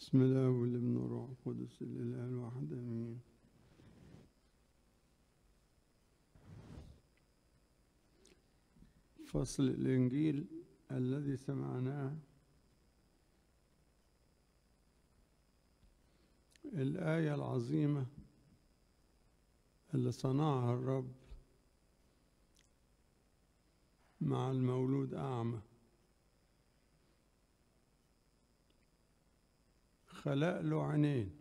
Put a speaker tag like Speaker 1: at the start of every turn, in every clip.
Speaker 1: بسم الله والابن والروح القدس الإله الواحد آمين. فصل الإنجيل الذي سمعناه الآية العظيمة اللي صنعها الرب مع المولود أعمى. خلق له عينين.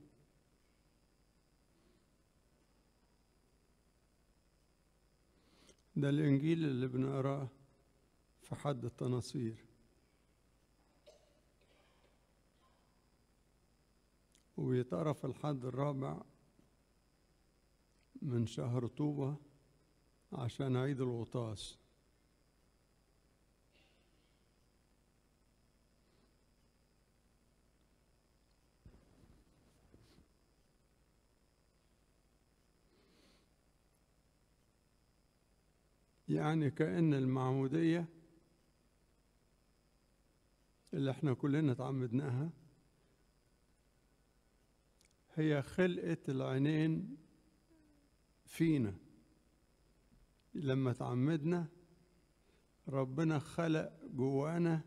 Speaker 1: ده الإنجيل اللي بنقرأه في حد التناصير. وبيتقرا في الحد الرابع من شهر طوبة عشان عيد الغطاس. يعني كأن المعمودية اللي إحنا كلنا اتعمدناها هي خلقة العينين فينا. لما تعمدنا ربنا خلق جوانا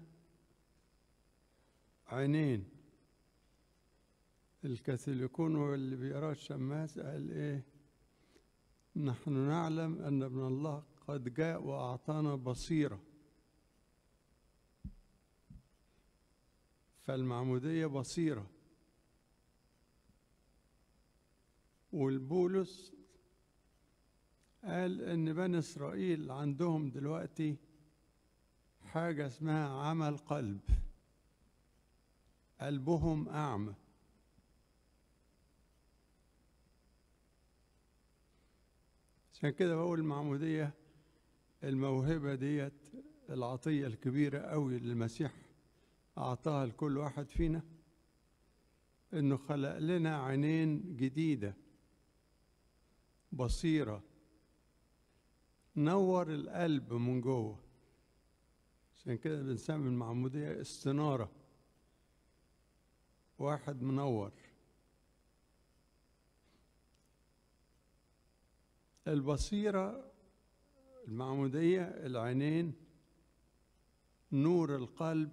Speaker 1: عينين. الكاثوليكون واللي بيقرأ الشماس قال إيه؟ نحن نعلم أن ابن الله قد جاء وأعطانا بصيرة. فالمعمودية بصيرة. والبولس قال إن بني إسرائيل عندهم دلوقتي حاجة اسمها عمل قلب. قلبهم أعمى. عشان كده بقول المعمودية الموهبة ديت العطية الكبيرة قوي اللي المسيح أعطاها لكل واحد فينا إنه خلق لنا عينين جديدة بصيرة نور القلب من جوه عشان كده بنسمي المعمودية استنارة واحد منور. البصيرة المعمودية العينين نور القلب.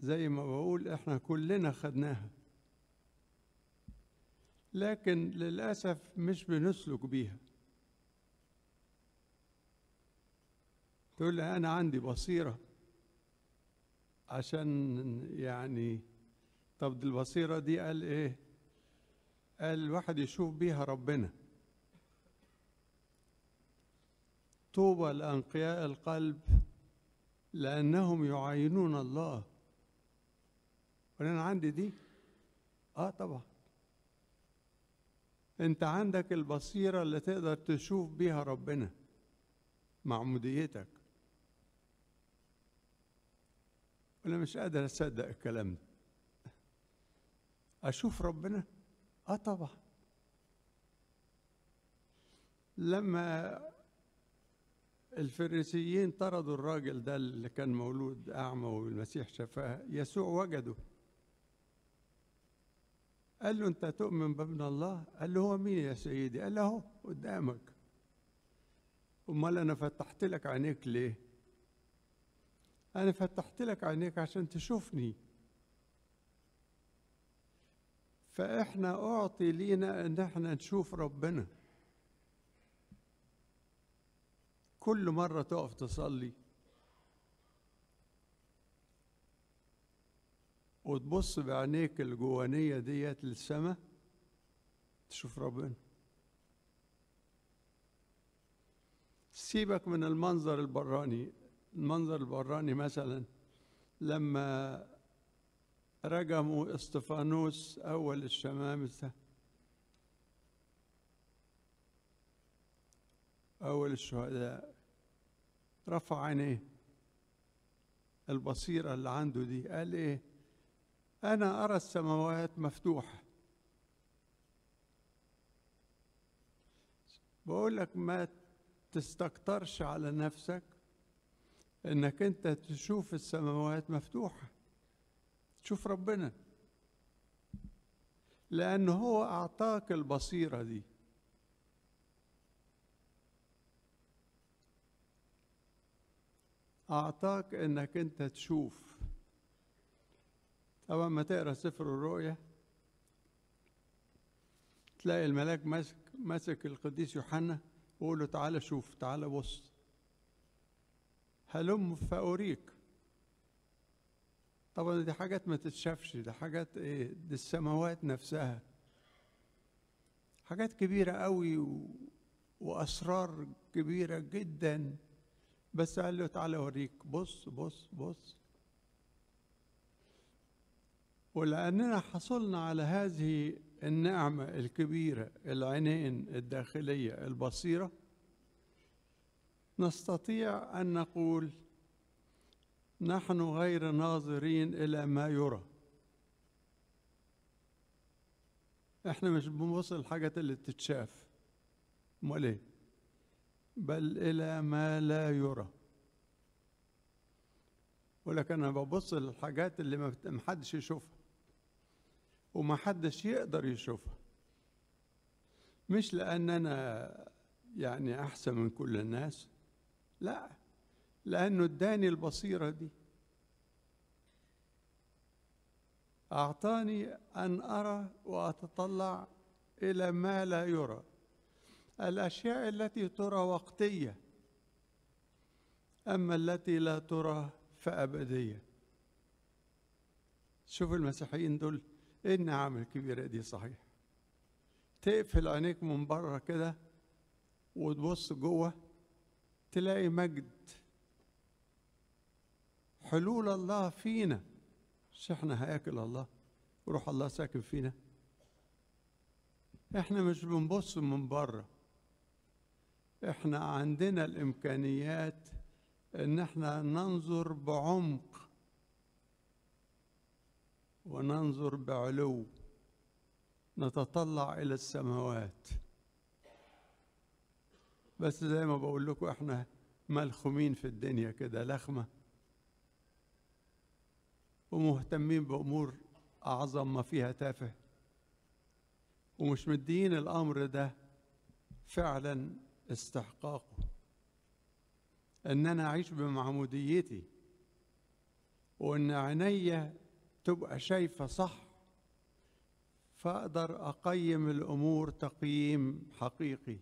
Speaker 1: زي ما بقول إحنا كلنا خدناها. لكن للأسف مش بنسلك بيها. تقول لي أنا عندي بصيرة. عشان يعني طب البصيرة دي قال إيه؟ قال الواحد يشوف بيها ربنا. طوبى لأنقياء القلب لأنهم يعاينون الله. وأنا عندي دي؟ آه طبعا. أنت عندك البصيرة اللي تقدر تشوف بيها ربنا معموديتك. أنا مش قادر أصدق الكلام ده. أشوف ربنا؟ آه طبعا. لما الفريسيين طردوا الراجل ده اللي كان مولود أعمى والمسيح شفاه يسوع وجده قال له أنت تؤمن بابن الله؟ قال له هو مين يا سيدي؟ قال له أهو قدامك أمال أنا فتحت لك عينيك ليه؟ أنا فتحت لك عينيك عشان تشوفني فإحنا أعطي لينا إن إحنا نشوف ربنا كل مرة تقف تصلي وتبص بعينيك الجوانية ديت للسماء تشوف ربنا. سيبك من المنظر البراني. المنظر البراني مثلا لما رجموا إستفانوس أول الشمامسة أول الشهداء رفع عينيه. البصيرة اللي عنده دي قال إيه؟ أنا أرى السماوات مفتوحة. بقول لك ما تستكترش على نفسك إنك أنت تشوف السماوات مفتوحة. تشوف ربنا. لأنه هو أعطاك البصيرة دي. أعطاك إنك أنت تشوف. طبعا ما تقرأ سفر الرؤيا تلاقي الملاك ماسك ماسك القديس يوحنا ويقول له تعالى شوف تعالى بص. هلم فأريك. طبعا دي حاجات ما تتشافش دي حاجات إيه دي السماوات نفسها. حاجات كبيرة قوي و... وأسرار كبيرة جدا. بس قال له تعالى أوريك. بص بص بص. ولأننا حصلنا على هذه النعمة الكبيرة العينين الداخلية البصيرة نستطيع أن نقول نحن غير ناظرين إلى ما يرى. إحنا مش بنبص الحاجات اللي تتشاف أمال إيه؟ بل إلى ما لا يرى. ولكن أنا ببص للحاجات اللي ما حدش يشوفها. وما حدش يقدر يشوفها. مش لأن أنا يعني أحسن من كل الناس. لا لأنه اداني البصيرة دي. أعطاني أن أرى وأتطلع إلى ما لا يرى. الأشياء التي ترى وقتية أما التي لا ترى فأبدية. شوف المسيحيين دول إيه النعم الكبيرة دي؟ صحيح. تقفل عينيك من بره كده وتبص جوه تلاقي مجد. حلول الله فينا. مش إحنا هياكل الله وروح الله ساكن فينا. إحنا مش بنبص من بره. إحنا عندنا الإمكانيات إن إحنا ننظر بعمق وننظر بعلو نتطلع إلى السماوات. بس زي ما بقول لكم إحنا ملخومين في الدنيا كده لخمة. ومهتمين بأمور أعظم ما فيها تافه. ومش مدين الأمر ده فعلا استحقاقه ان أنا اعيش بمعموديتي. وأن عينيا تبقى شايفة صح. فأقدر أقيم الأمور تقييم حقيقي.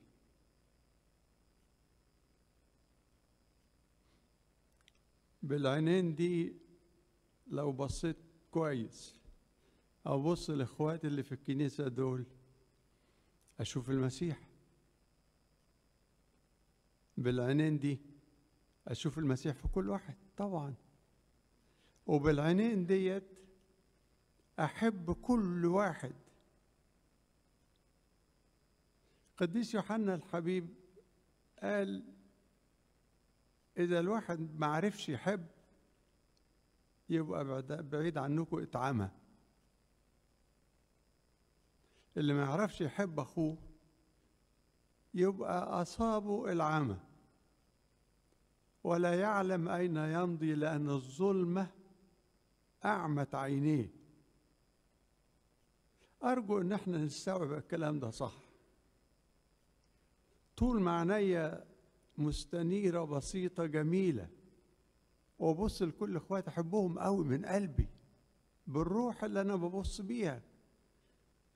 Speaker 1: بالعينين دي لو بصيت كويس أو بص لإخواتي اللي في الكنيسة دول أشوف المسيح. بالعينين دي. أشوف المسيح في كل واحد طبعا. وبالعينين ديت أحب كل واحد. قديس يوحنا الحبيب قال إذا الواحد ما عرفش يحب يبقى بعيد عنكم اتعمى اللي ما يعرفش يحب أخوه يبقى أصابه العمى ولا يعلم أين يمضي لأن الظلمه أعمت عينيه. أرجو إن إحنا نستوعب الكلام ده صح. طول ما عينيا مستنيرة بسيطة جميلة وابص لكل إخواتي أحبهم قوي من قلبي بالروح اللي أنا ببص بيها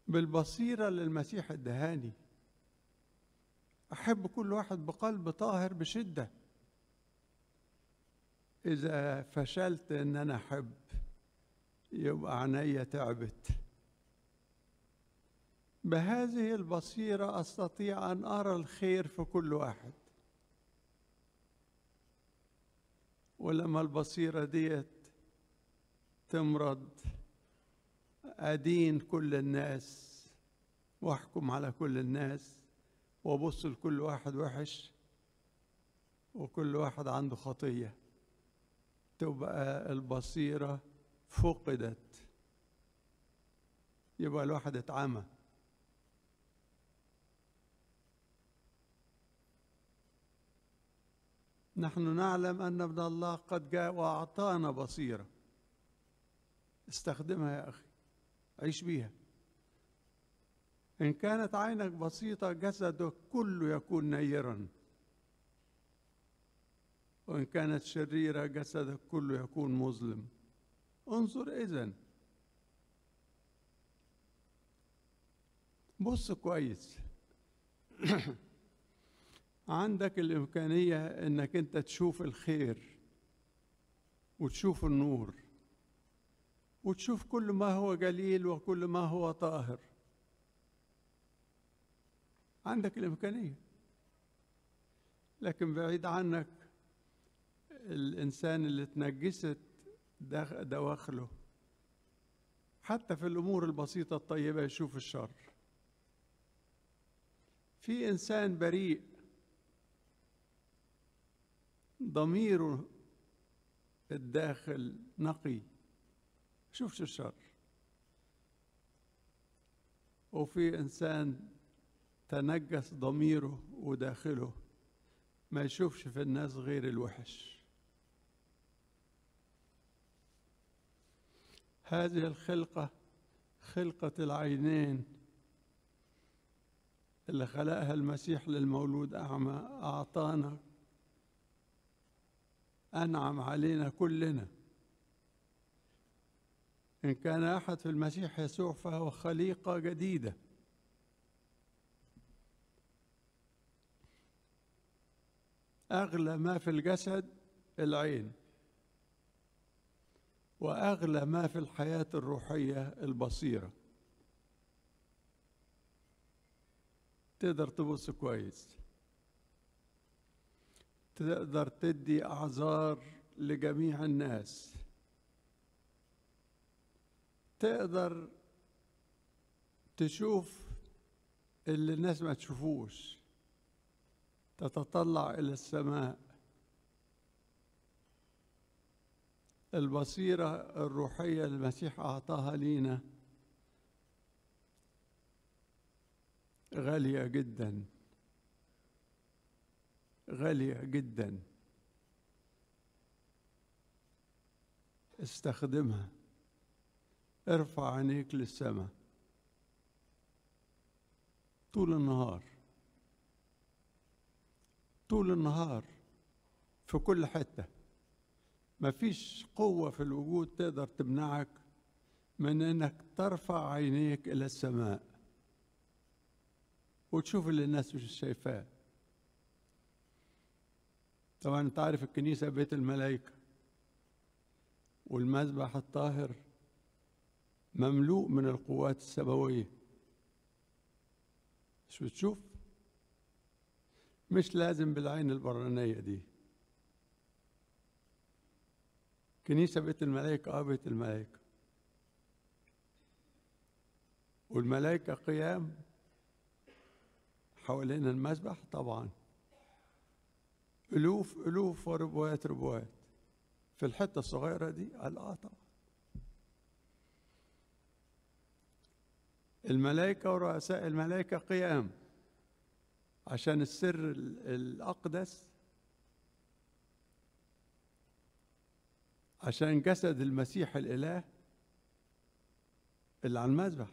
Speaker 1: بالبصيرة اللي المسيح ادهاني. أحب كل واحد بقلب طاهر بشدة. إذا فشلت إن أنا أحب يبقى عينيا تعبت. بهذه البصيرة أستطيع أن أرى الخير في كل واحد. ولما البصيرة ديت تمرض أدين كل الناس وأحكم على كل الناس وأبص لكل واحد وحش وكل واحد عنده خطية. تبقى البصيرة فقدت. يبقى الواحد اتعمى. نحن نعلم أن ابن الله قد جاء وأعطانا بصيرة. استخدمها يا أخي. عيش بيها. إن كانت عينك بسيطة جسدك كله يكون نيرا. وإن كانت شريرة جسدك كله يكون مظلم. انظر إذن. بص كويس. عندك الإمكانية إنك أنت تشوف الخير وتشوف النور وتشوف كل ما هو جليل وكل ما هو طاهر. عندك الإمكانية. لكن بعيد عنك الإنسان اللي تنجست دواخله. حتى في الأمور البسيطة الطيبة يشوف الشر. في إنسان بريء ضميره الداخل نقي. شوفش الشر. وفي إنسان تنجس ضميره وداخله ما يشوفش في الناس غير الوحش. هذه الخلقة خلقة العينين اللي خلقها المسيح للمولود أعمى أعطانا أنعم علينا كلنا. إن كان أحد في المسيح يسوع فهو خليقة جديدة. أغلى ما في الجسد العين. وأغلى ما في الحياة الروحية البصيرة. تقدر تبص كويس. تقدر تدي أعذار لجميع الناس. تقدر تشوف اللي الناس ما تشوفوش. تتطلع إلى السماء. البصيرة الروحية المسيح أعطاها لينا غالية جدا. غالية جدا. استخدمها. ارفع عينيك للسماء. طول النهار. طول النهار في كل حتة مفيش قوة في الوجود تقدر تمنعك من إنك ترفع عينيك إلى السماء وتشوف اللي الناس مش شايفاه. طبعا أنت عارف الكنيسة بيت الملائكة والمذبح الطاهر مملوء من القوات السماوية. مش بتشوف؟ مش لازم بالعين البرانية دي. كنيسة بيت الملائكة آه بيت الملائكة. والملائكة قيام حوالين المذبح طبعا. ألوف ألوف وربوات ربوات. في الحتة الصغيرة دي قال آه طبعا الملائكة ورؤساء الملائكة قيام عشان السر الأقدس عشان جسد المسيح الإله اللي على المذبح.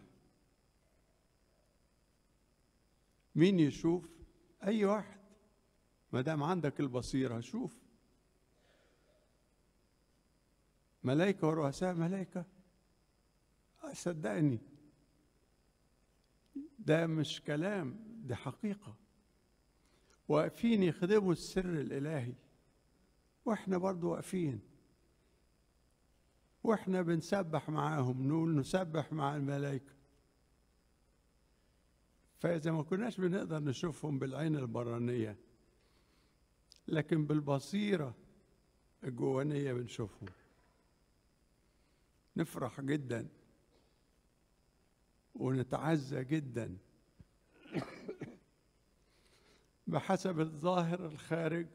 Speaker 1: مين يشوف؟ أي واحد. ما دام عندك البصيرة شوف. ملائكة ورؤساء ملائكة صدقني. ده مش كلام دي حقيقة. واقفين يخدموا السر الإلهي. وإحنا برضو واقفين. وإحنا بنسبح معاهم نقول نسبح مع الملائكة. فإذا ما كناش بنقدر نشوفهم بالعين البرانية لكن بالبصيرة الجوانية بنشوفهم. نفرح جدا ونتعزى جدا. بحسب الظاهر الخارج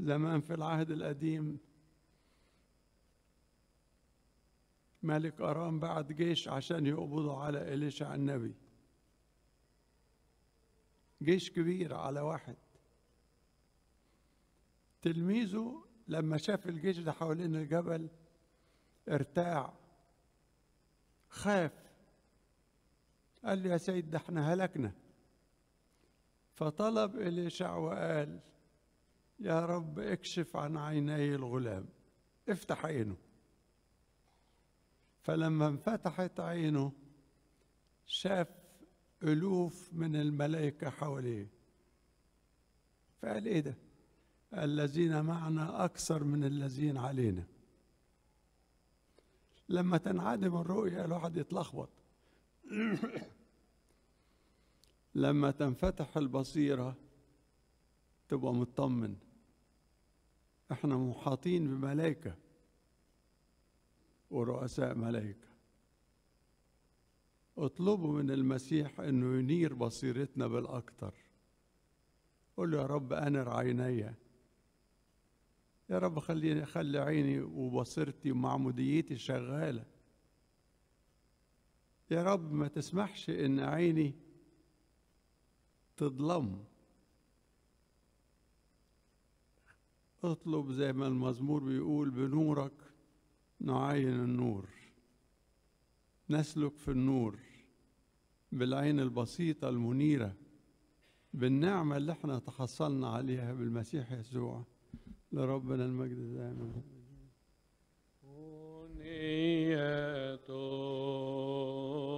Speaker 1: زمان في العهد القديم ملك أرام بعت جيش عشان يقبضوا على إليشع النبي. جيش كبير على واحد. تلميذه لما شاف الجيش ده حوالين الجبل ارتاع خاف. قال له يا سيد ده إحنا هلكنا. فطلب إليشع وقال يا رب اكشف عن عيني الغلام. افتح عينه. فلما انفتحت عينه شاف ألوف من الملائكة حواليه. فقال إيه ده؟ الذين معنا أكثر من الذين علينا. لما تنعدم الرؤية الواحد يتلخبط. لما تنفتح البصيرة تبقى مطمن. إحنا محاطين بملائكة. ورؤساء ملائكة. اطلبوا من المسيح إنه ينير بصيرتنا بالاكثر قول له يا رب أنر عيني. يا رب خليني خلي عيني وبصيرتي ومعموديتي شغالة. يا رب ما تسمحش إن عيني تظلم. اطلب زي ما المزمور بيقول بنورك نعاين النور. نسلك في النور بالعين البسيطة المنيرة بالنعمة اللي إحنا تحصلنا عليها بالمسيح يسوع. لربنا المجد دائما